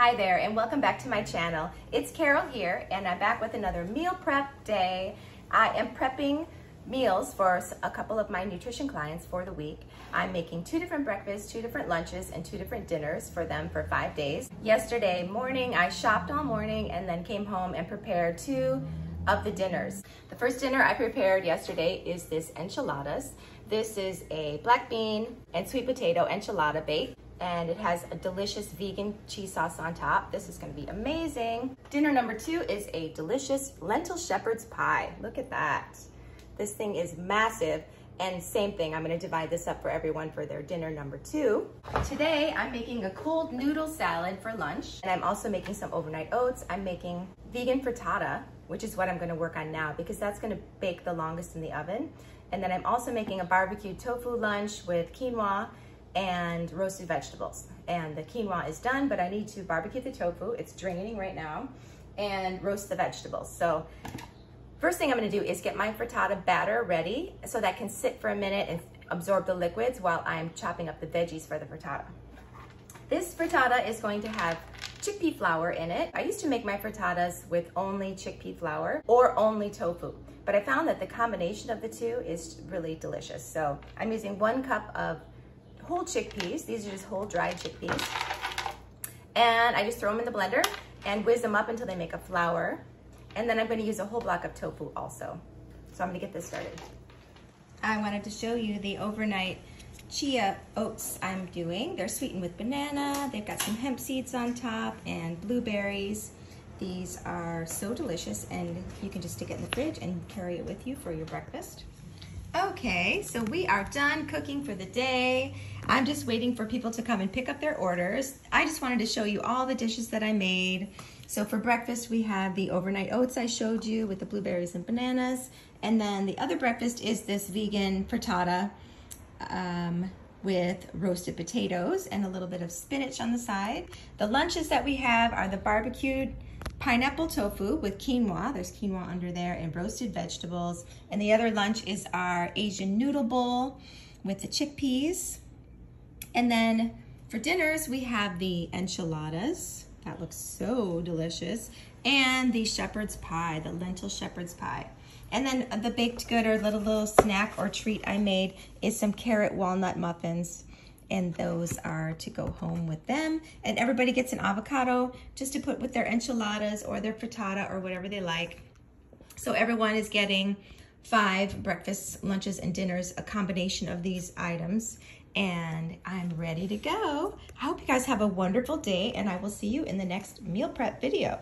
Hi there and welcome back to my channel. It's Carol here and I'm back with another meal prep day. I am prepping meals for a couple of my nutrition clients for the week. I'm making two different breakfasts, two different lunches, and two different dinners for them for five days. Yesterday morning, I shopped all morning and then came home and prepared two of the dinners. The first dinner I prepared yesterday is this enchiladas. This is a black bean and sweet potato enchilada bake and it has a delicious vegan cheese sauce on top. This is gonna be amazing. Dinner number two is a delicious lentil shepherd's pie. Look at that. This thing is massive. And same thing, I'm gonna divide this up for everyone for their dinner number two. Today, I'm making a cold noodle salad for lunch. And I'm also making some overnight oats. I'm making vegan frittata, which is what I'm gonna work on now because that's gonna bake the longest in the oven. And then I'm also making a barbecue tofu lunch with quinoa and roasted vegetables. And the quinoa is done, but I need to barbecue the tofu. It's draining right now and roast the vegetables. So first thing I'm gonna do is get my frittata batter ready so that can sit for a minute and absorb the liquids while I'm chopping up the veggies for the frittata. This frittata is going to have chickpea flour in it. I used to make my frittatas with only chickpea flour or only tofu, but I found that the combination of the two is really delicious. So I'm using one cup of whole chickpeas. These are just whole dried chickpeas. And I just throw them in the blender and whiz them up until they make a flour. And then I'm gonna use a whole block of tofu also. So I'm gonna get this started. I wanted to show you the overnight chia oats I'm doing. They're sweetened with banana. They've got some hemp seeds on top and blueberries. These are so delicious and you can just stick it in the fridge and carry it with you for your breakfast. Okay, so we are done cooking for the day. I'm just waiting for people to come and pick up their orders. I just wanted to show you all the dishes that I made. So for breakfast, we have the overnight oats I showed you with the blueberries and bananas. And then the other breakfast is this vegan frittata um, with roasted potatoes and a little bit of spinach on the side. The lunches that we have are the barbecued pineapple tofu with quinoa. There's quinoa under there and roasted vegetables. And the other lunch is our Asian noodle bowl with the chickpeas. And then for dinners, we have the enchiladas. That looks so delicious. And the shepherd's pie, the lentil shepherd's pie. And then the baked good or little, little snack or treat I made is some carrot walnut muffins and those are to go home with them. And everybody gets an avocado just to put with their enchiladas or their frittata or whatever they like. So everyone is getting five breakfasts, lunches, and dinners, a combination of these items. And I'm ready to go. I hope you guys have a wonderful day and I will see you in the next meal prep video.